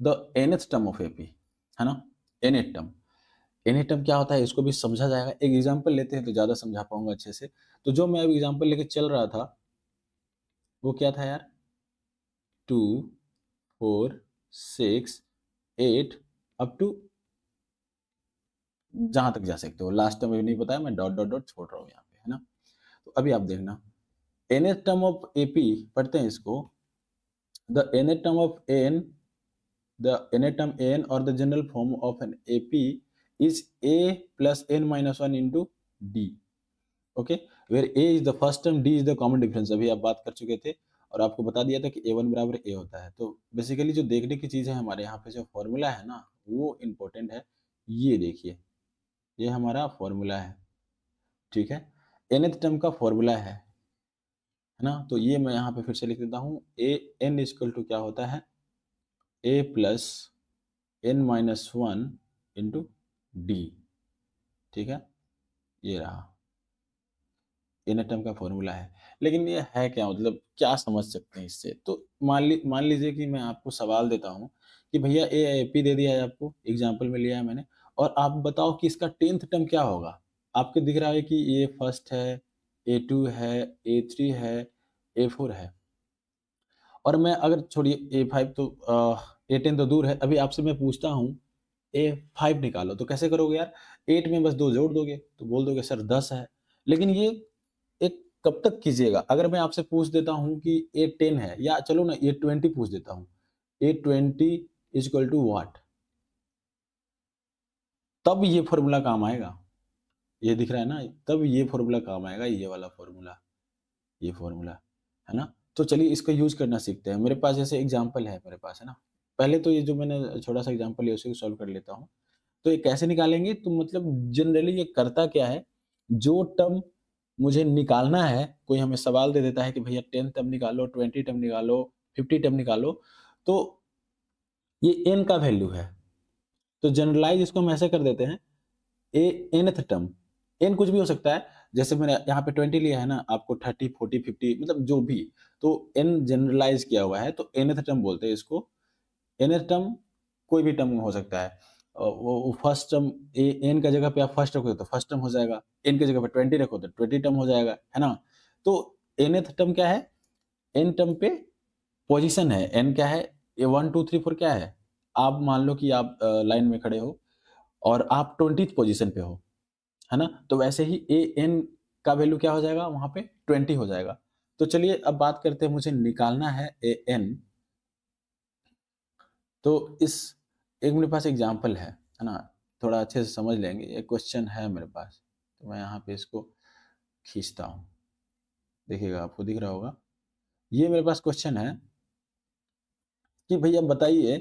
The nth term of AP, है ना? Nth term nth term क्या होता है? इसको भी समझा जाएगा। एक एग्ज़ाम्पल लेते हैं तो ज़्यादा समझा पाऊँगा अच्छे से। तो जो मैं अब एग्ज़ाम्पल लेके चल रहा था, वो क्या था यार? Two, four, six, eight, up to जहाँ तक जा सकते हो। लास्ट टाइम नहीं बताया, मैं डॉट डॉट डॉट छोड़ रहा हूँ यहाँ पे, है ना? तो अभी आप देखना। Nth term of AP पढ़ते हैं इसको। The N term of N the N N और the general form of N AP is A plus N minus one into D okay where A is the first term D is the common difference अभी आप बात कर चुके थे और आपको बता दिया था कि ए वन बराबर ए होता है। तो बेसिकली जो देखने की चीज़ है हमारे यहाँ पे जो फॉर्मूला है ना, वो इम्पोर्टेंट है। ये देखिए। ये हमारा फॉर्मूला है। ठीक है? एनथ टर्म का फॉर्मूला है। है ना? तो ये मैं यहाँ पे फिर से लिख देता हूँ। ए एन इजकल टू क्या होता है? A plus N minus one into D ठीक है? ये रहा। इन टर्म का फॉर्मूला है। लेकिन ये है क्या? मतलब क्या समझ सकते हैं इससे? तो मान ली, मान लीजिए कि मैं आपको सवाल देता हूँ कि भैया ए ए पी दे दिया है आपको। एग्ज़ाम्पल में लिया है मैंने। और आप बताओ कि इसका टेंथ टर्म क्या होगा? आपके दिख रहा है कि ए फ़र्स्ट है ए टू है ए थ्री है ए फोर है। और मैं अगर छोड़िए ए फाइव तो ए टेन तो दूर है। अभी आपसे मैं पूछता हूँ ए फाइव निकालो। तो कैसे करोगे यार? एट में बस दो जोड़ दोगे तो बोल दोगे, सर, दस है। लेकिन ये एक कब तक कीजिएगा? अगर मैं आपसे पूछ देता हूँ कि ए टेन है, या चलो ना ए ट्वेंटी पूछ देता हूँ। A twenty is equal to what तब ये फॉर्मूला काम आएगा। ये दिख रहा है ना? तब ये फॉर्मूला काम आएगा, ये वाला फॉर्मूला ये फॉर्मूला है ना? तो चलिए इसका यूज़ करना सीखते हैं। मेरे पास जैसे एग्ज़ाम्पल है मेरे पास, है ना? पहले तो ये जो मैंने छोटा सा एग्ज़ाम्पल लिया उसे सॉल्व कर लेता हूँ। तो ये कैसे निकालेंगे? तो मतलब जनरली ये करता क्या है? जो टर्म मुझे निकालना है, कोई हमें सवाल दे देता है कि भैया टेन टर्म निकालो, ट्वेंटी टर्म निकालो, फिफ्टी टर्म निकालो तो ये एन का वैल्यू है। तो जनरलाइज इसको हम ऐसे कर देते हैं। ए एनथ टर्म एन कुछ भी हो सकता है। जैसे मैंने यहाँ पे ट्वेंटी लिया है ना, आपको थर्टी, फोर्टी, फिफ्टी मतलब जो भी तो एन जनरलाइज किया हुआ है तो एनथ टर्म बोलते हैं इसको। एनथ टर्म कोई भी टर्म हो सकता है। वो फ़र्स्ट टर्म एन का जगह पे आप फ़र्स्ट रखो तो फ़र्स्ट टर्म हो जाएगा। एन की जगह पे ट्वेंटी रखो तो ट्वेंटी टर्म हो जाएगा, है ना? तो एनथ टर्म क्या है? एन टर्म पे पोजिशन है। एन क्या है? A one two three four क्या है? आप मान लो कि आप लाइन में खड़े हो और आप ट्वेंटी पोजिशन पे हो। है ना? तो वैसे ही ए एन का वैल्यू क्या हो जाएगा? वहाँ पे ट्वेंटी हो जाएगा। तो चलिए अब बात करते हैं, मुझे निकालना है ए एन तो इस, एक मेरे पास एग्ज़ाम्पल है है ना? थोड़ा अच्छे से समझ लेंगे। एक क्वेश्चन है मेरे पास। तो मैं यहाँ पे इसको खींचता हूँ। देखिएगा, आपको दिख रहा होगा। ये मेरे पास क्वेश्चन है कि भैया बताइए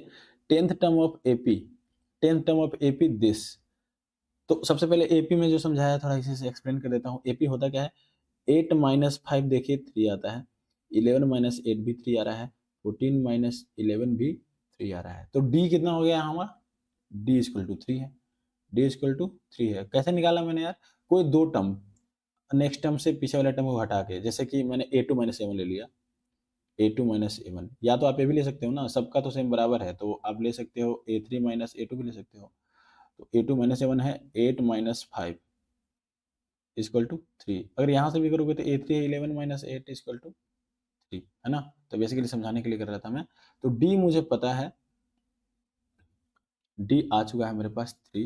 tenth term of AP tenth term of AP this तो सबसे पहले एपी में जो समझाया, थोड़ा इसी से एक्सप्लेन कर देता हूँ। एपी होता क्या है? एट माइनस फाइव देखिए थ्री आता है। इलेवन माइनस एट भी थ्री आ रहा है। फोर्टीन माइनस इलेवन भी थ्री आ रहा है। तो डी कितना हो गया हमारा D is equal to three है। D is equal to three है। कैसे निकाला मैंने यार? कोई दो टर्म नेक्स्ट टर्म से पीछे वाले टर्म को हटा के, जैसे कि मैंने ए टू माइनस सेवन ले लिया। A two minus A one या तो आप ए भी ले सकते हो ना, सबका तो सेम बराबर है तो आप ले सकते हो A three minus A two भी ले सकते हो। तो A two minus A one है eight minus five is equal to three अगर यहाँ से भी करोगे तो ए थ्री है eleven minus eight is equal to three है ना? तो बेसिकली समझाने के लिए कर रहा था मैं। तो डी मुझे पता है डी आ चुका है मेरे पास थ्री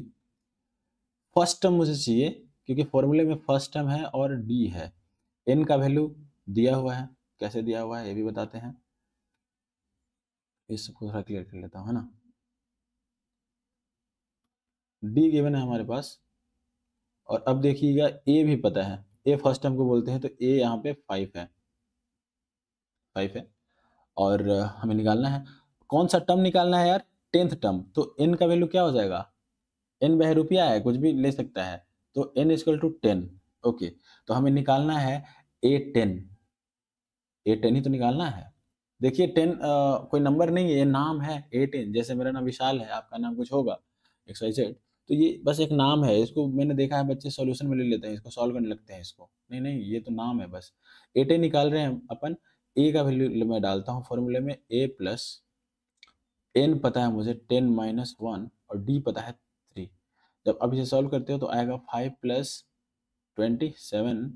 फ़र्स्ट टर्म मुझे चाहिए, क्योंकि फॉर्मूले में फ़र्स्ट टर्म है और डी है। एन का वैल्यू दिया हुआ है। कैसे दिया हुआ है, ये भी बताते हैं। इसको थोड़ा क्लियर कर लेता हूँ, है ना? डी गिवन है हमारे पास। और अब देखिएगा ए भी पता है। ए फ़र्स्ट टर्म को बोलते हैं तो ए यहाँ पे फाइव है। फाइव है। और हमें निकालना है। कौन सा टर्म निकालना है यार? टेंथ टर्म तो एन का वैल्यू क्या हो जाएगा? एन वह रुपया है, कुछ भी ले सकता है। तो N is equal to ten okay तो हमें निकालना है ए टेन ए टेन ही तो निकालना है। देखिए टेन कोई नंबर नहीं है, ये नाम है ए टेन जैसे मेरा नाम विशाल है, आपका नाम कुछ होगा। एक्स वाई जेड तो ये बस एक नाम है, इसको मैंने देखा है, बच्चे सॉल्यूशन में ले लेते हैं, इसको सॉल्व करने लगते हैं इसको। नहीं नहीं, ये तो नाम है बस। ए टेन निकाल रहे हैं अपन ए का वैल्यू मैं डालता हूँ फॉर्मूले में ए प्लस एन पता है मुझे टेन माइनस वन और डी पता है थ्री जब अब इसे सॉल्व करते हो तो आएगा five plus twenty seven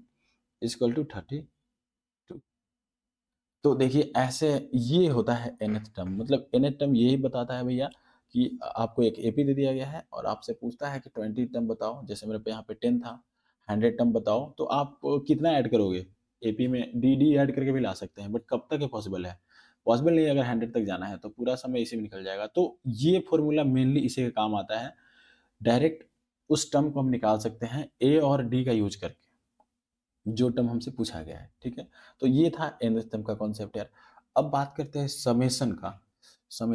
is equal to thirty two तो देखिए, ऐसे ये होता है एनथ टर्म मतलब एनथ टर्म यही बताता है भैया कि आपको एक एपी दे दिया गया है और आपसे पूछता है कि ट्वेंटी टर्म बताओ, जैसे मेरे पे यहाँ पे टेन था, हंड्रेड टर्म बताओ तो आप कितना ऐड करोगे? एपी में डी डी ऐड करके भी ला सकते हैं, बट कब तक ये पॉसिबल है? पॉसिबल नहीं अगर हंड्रेड तक जाना है तो पूरा समय इसी में निकल जाएगा। तो ये फॉर्मूला मेनली इसी का काम आता है। डायरेक्ट उस टर्म को हम निकाल सकते हैं ए और डी का यूज़ करके, जो टर्म हमसे पूछा गया है, ठीक है? तो ये था एन टर्म का कॉन्सेप्ट यार। अब बात करते हैं समेसन का। समय